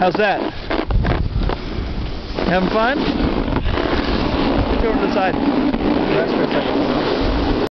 How's that? Having fun? Go over to the side.